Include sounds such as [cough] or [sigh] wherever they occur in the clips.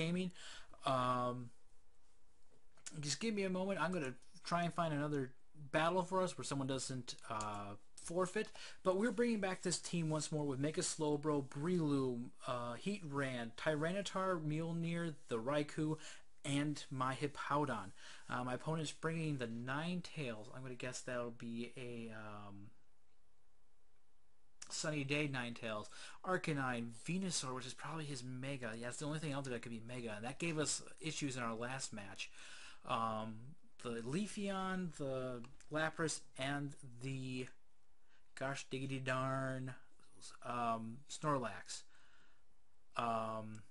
Gaming. Um, just give me a moment. I'm going to try and find another battle for us where someone doesn't uh, forfeit. But we're bringing back this team once more with Mega Slowbro, Breloom, uh, Heatran, Tyranitar, Mjolnir, the Raikou, and my Hippowdon. Uh, my opponent's bringing the Ninetales. I'm going to guess that'll be a... Um, Sunny Day Ninetales, Arcanine, Venusaur, which is probably his Mega. Yeah, it's the only thing out there that could be Mega. And that gave us issues in our last match. Um, the Leafeon, the Lapras, and the, gosh diggity darn, um, Snorlax. Um,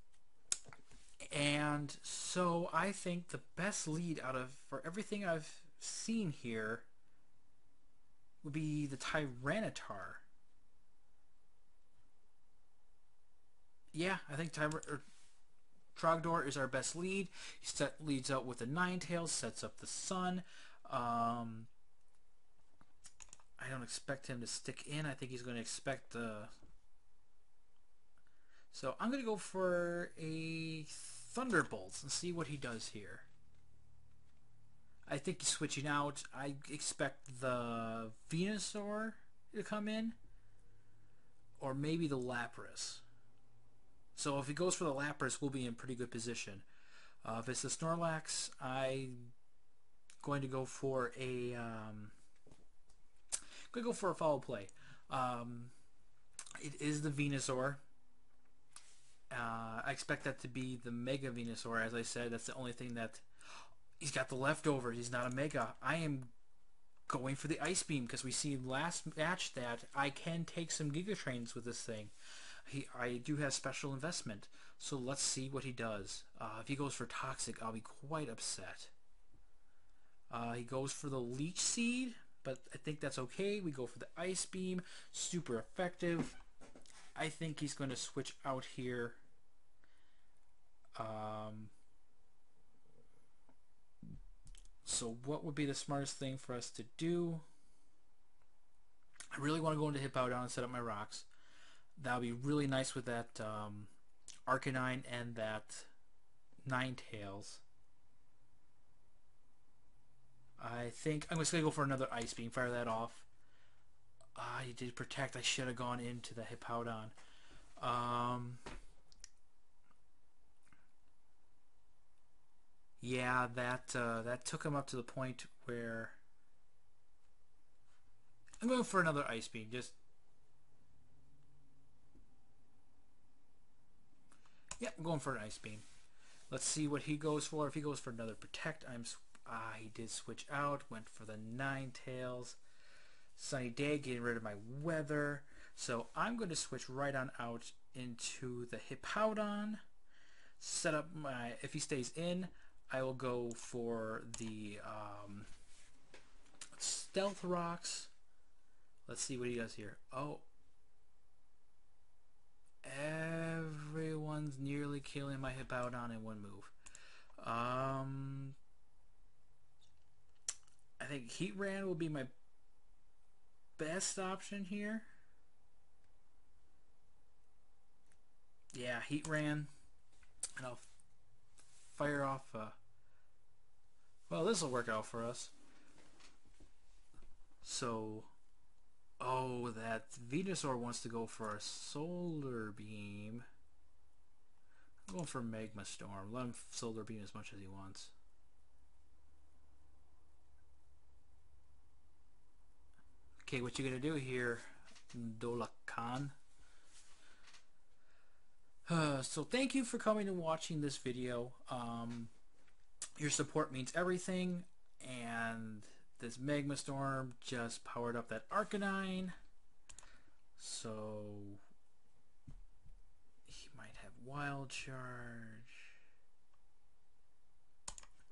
and so I think the best lead out of, for everything I've seen here, would be the Tyranitar. Yeah, I think Tyber, or Trogdor is our best lead. He set, leads out with a nine Ninetales, sets up the Sun. Um, I don't expect him to stick in. I think he's going to expect the... So I'm going to go for a Thunderbolts and see what he does here. I think he's switching out. I expect the Venusaur to come in. Or maybe the Lapras. So if he goes for the Lapras, we'll be in pretty good position. Uh, if it's the Snorlax, I'm going to go for a um, going to go for a foul play. Um, it is the Venusaur. Uh, I expect that to be the Mega Venusaur. As I said, that's the only thing that he's got the leftovers. He's not a Mega. I am going for the Ice Beam because we see last match that I can take some Giga Drains with this thing he I do have special investment. So let's see what he does. Uh, if he goes for toxic, I'll be quite upset. Uh, he goes for the leech seed, but I think that's okay. We go for the ice beam, super effective. I think he's going to switch out here. Um, so what would be the smartest thing for us to do? I really want to go into Hippowdon and set up my rocks that would be really nice with that um, Arcanine and that Ninetales. I think I'm just to go for another Ice Beam. Fire that off. Ah, he did protect. I should have gone into the Hippowdon. Um, yeah, that uh, that took him up to the point where I'm going for another Ice Beam. Just Yep, I'm going for an Ice Beam. Let's see what he goes for. If he goes for another Protect, I'm... Ah, he did switch out. Went for the Nine Tails. Sunny Day, getting rid of my Weather. So I'm going to switch right on out into the Hippowdon. Set up my... If he stays in, I will go for the um, Stealth Rocks. Let's see what he does here. Oh, Everyone's nearly killing my Hippowdon in one move. Um, I think Heatran will be my best option here. Yeah, Heatran. And I'll fire off... Uh, well, this will work out for us. So, Oh, that Venusaur wants to go for a Solar Beam. I'm going for Magma Storm. Let him Solar Beam as much as he wants. Okay, what you gonna do here, Dolakan? Uh, [sighs] so thank you for coming and watching this video. Um, your support means everything, and this Magma Storm just powered up that Arcanine. So he might have Wild Charge.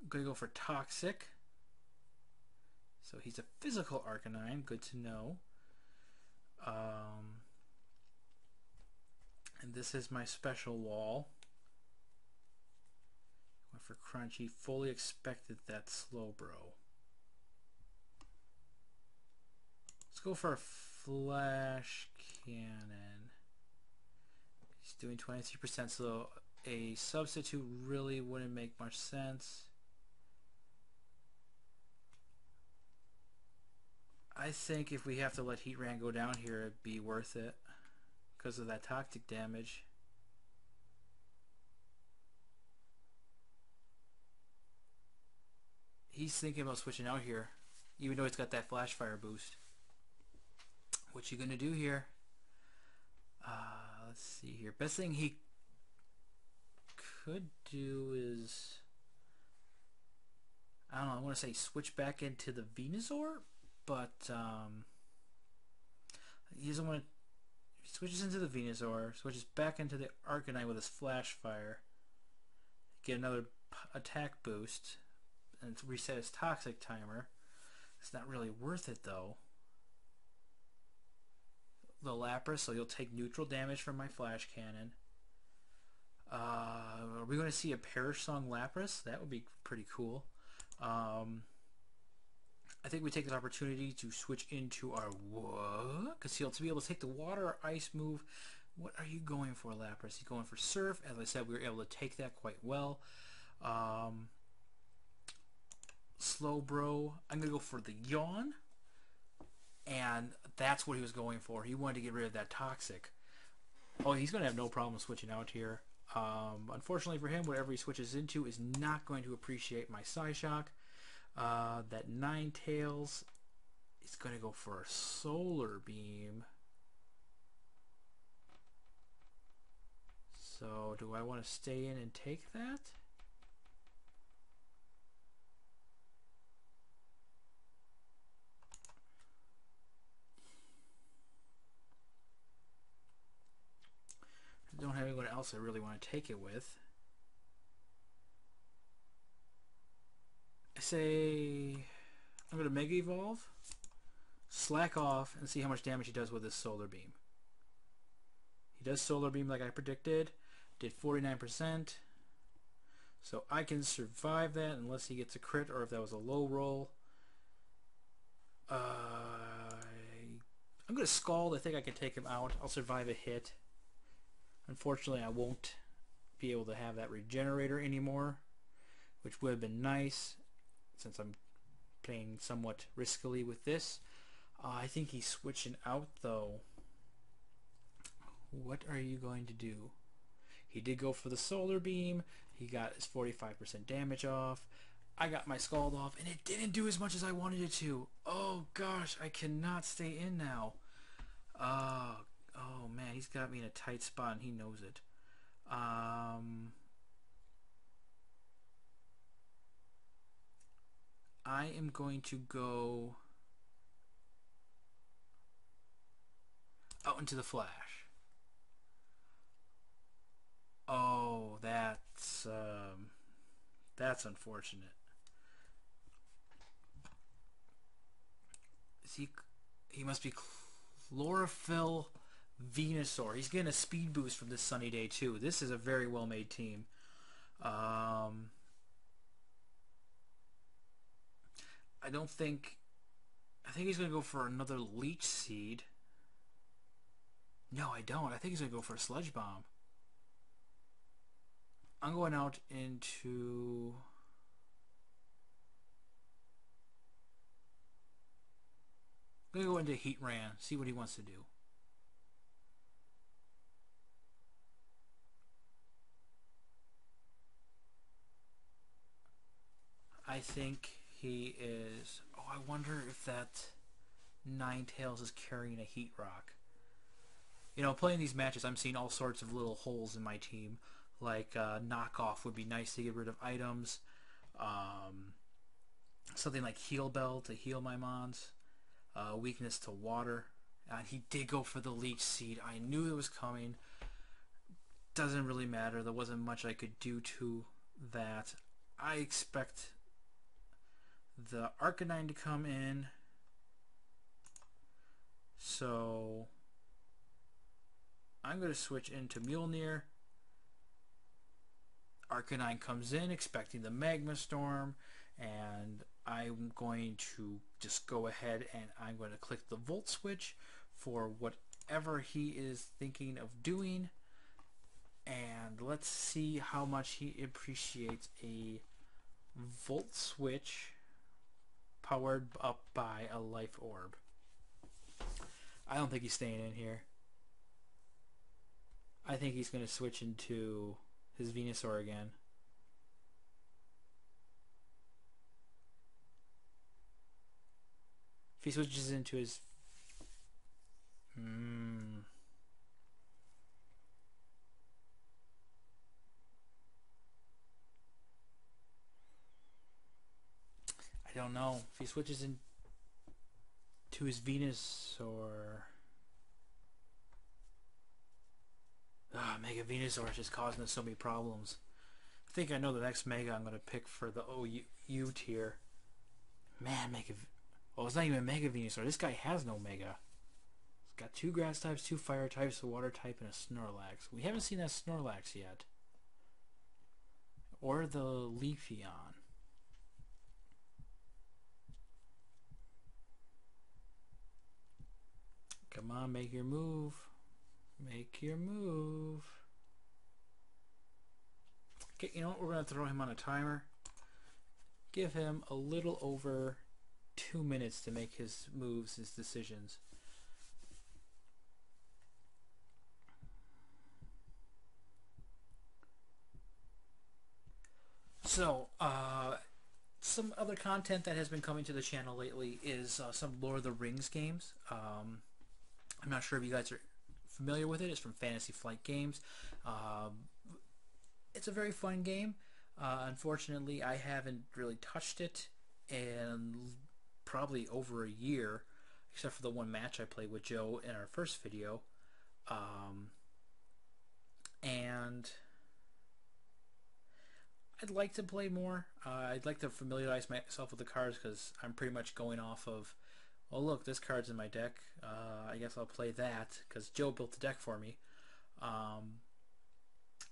I'm to go for Toxic. So he's a physical Arcanine. Good to know. Um, and this is my special wall. Went for Crunchy. Fully expected that Slowbro. Let's go for a flash cannon. He's doing 23%, so a substitute really wouldn't make much sense. I think if we have to let Heatran go down here, it'd be worth it because of that toxic damage. He's thinking about switching out here, even though it's got that flash fire boost. What you gonna do here? Uh, let's see here. Best thing he could do is I don't know. I want to say switch back into the Venusaur, but um, he doesn't want to. He switches into the Venusaur, switches back into the Arcanine with his Flash Fire, get another attack boost, and reset his Toxic timer. It's not really worth it though. The Lapras, so you'll take neutral damage from my Flash Cannon. Uh, are we going to see a Perish Song Lapras? That would be pretty cool. Um, I think we take this opportunity to switch into our what? Because he'll to be able to take the water or ice move. What are you going for, Lapras? He's going for Surf. As I said, we were able to take that quite well. Um, Slowbro. I'm going to go for the Yawn. And that's what he was going for. He wanted to get rid of that Toxic. Oh, he's going to have no problem switching out here. Um, unfortunately for him, whatever he switches into is not going to appreciate my Psyshock. Uh, that Ninetales is going to go for a Solar Beam. So, do I want to stay in and take that? don't have anyone else I really want to take it with. I say I'm going to Mega Evolve, slack off, and see how much damage he does with his Solar Beam. He does Solar Beam like I predicted, did 49%, so I can survive that unless he gets a crit or if that was a low roll. Uh, I'm going to Scald. I think I can take him out. I'll survive a hit. Unfortunately, I won't be able to have that regenerator anymore, which would have been nice since I'm playing somewhat riskily with this. Uh, I think he's switching out though. What are you going to do? He did go for the solar beam. He got his 45% damage off. I got my scald off and it didn't do as much as I wanted it to. Oh gosh, I cannot stay in now. Oh Oh man, he's got me in a tight spot and he knows it. Um, I am going to go out into the flash. Oh, that's um, that's unfortunate. Is he? He must be chlorophyll Venusaur. He's getting a speed boost from this sunny day too. This is a very well made team. Um, I don't think. I think he's going to go for another Leech Seed. No, I don't. I think he's going to go for a Sludge Bomb. I'm going out into. I'm going to go into Heatran, see what he wants to do. I think he is. Oh, I wonder if that Ninetales is carrying a Heat Rock. You know, playing these matches, I'm seeing all sorts of little holes in my team. Like uh, knockoff would be nice to get rid of items. Um, something like Heal Bell to heal my mons. Uh, weakness to water. And he did go for the Leech Seed. I knew it was coming. Doesn't really matter. There wasn't much I could do to that. I expect the Arcanine to come in. So I'm going to switch into Mjolnir. Arcanine comes in expecting the Magma Storm and I'm going to just go ahead and I'm going to click the Volt switch for whatever he is thinking of doing. and let's see how much he appreciates a volt switch powered up by a life orb. I don't think he's staying in here. I think he's going to switch into his Venusaur again. If he switches into his... Hmm... I don't know. If he switches in to his Venusaur... Ah, Mega Venusaur is just causing us so many problems. I think I know the next Mega I'm going to pick for the OU tier. Man, Mega... Well, it's not even Mega Venusaur. This guy has no Mega. He's got two Grass types, two Fire types, a Water type, and a Snorlax. We haven't seen that Snorlax yet. Or the Leafeon. Come on, make your move. Make your move. Okay, you know what? We're going to throw him on a timer. Give him a little over two minutes to make his moves, his decisions. So, uh, some other content that has been coming to the channel lately is uh, some Lord of the Rings games. Um, I'm not sure if you guys are familiar with it. It's from Fantasy Flight Games. Um, it's a very fun game. Uh, unfortunately, I haven't really touched it in probably over a year, except for the one match I played with Joe in our first video. Um, and I'd like to play more. Uh, I'd like to familiarize myself with the cards because I'm pretty much going off of oh look, this card's in my deck. Uh, I guess I'll play that because Joe built the deck for me. Um,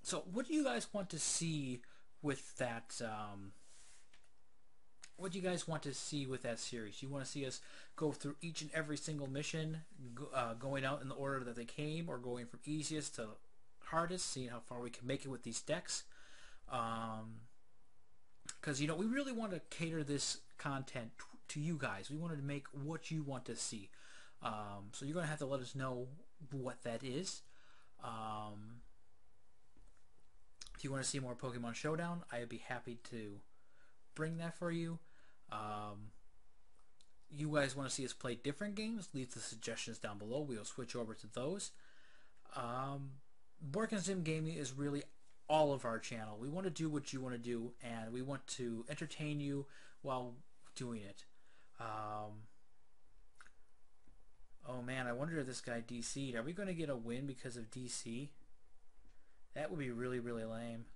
so what do you guys want to see with that? Um, what do you guys want to see with that series? You want to see us go through each and every single mission, uh, going out in the order that they came, or going from easiest to hardest, seeing how far we can make it with these decks? Because, um, you know, we really want to cater this content to you guys. We wanted to make what you want to see. Um, so you're going to have to let us know what that is. Um, if you want to see more Pokemon Showdown, I'd be happy to bring that for you. Um, you guys want to see us play different games, leave the suggestions down below. We'll switch over to those. Um, Bork and Zim Gaming is really all of our channel. We want to do what you want to do, and we want to entertain you while doing it. Um, oh man, I wonder if this guy DC'd. Are we going to get a win because of DC? That would be really, really lame.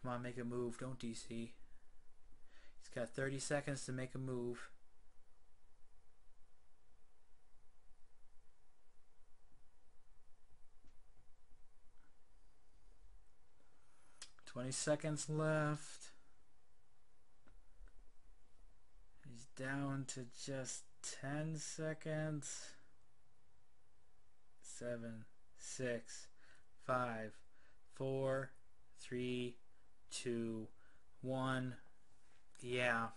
Come on, make a move. Don't DC. He's got 30 seconds to make a move. Twenty seconds left. Down to just 10 seconds. Seven, six, five, four, three, two, one. Yeah,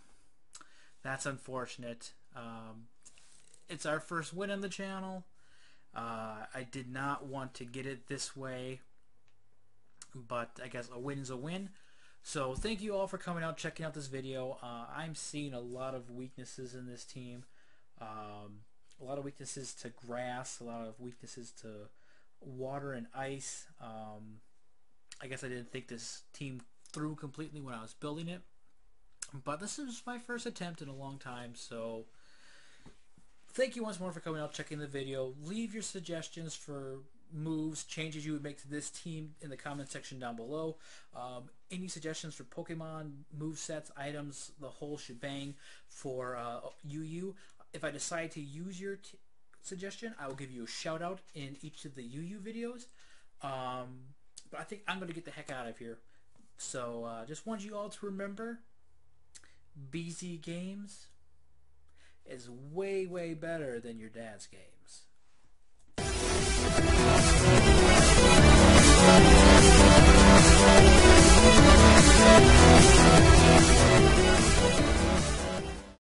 that's unfortunate. Um, it's our first win on the channel. Uh, I did not want to get it this way, but I guess a win's a win. So thank you all for coming out, checking out this video. Uh, I'm seeing a lot of weaknesses in this team. Um, a lot of weaknesses to grass, a lot of weaknesses to water and ice. Um, I guess I didn't think this team through completely when I was building it. But this is my first attempt in a long time, so thank you once more for coming out, checking the video. Leave your suggestions for moves, changes you would make to this team in the comment section down below. Um, any suggestions for Pokemon, move sets, items, the whole shebang for uh, UU. If I decide to use your suggestion, I will give you a shout out in each of the UU videos. Um, but I think I'm going to get the heck out of here. So uh, just want you all to remember, BZ Games is way, way better than your dad's games. Thank you.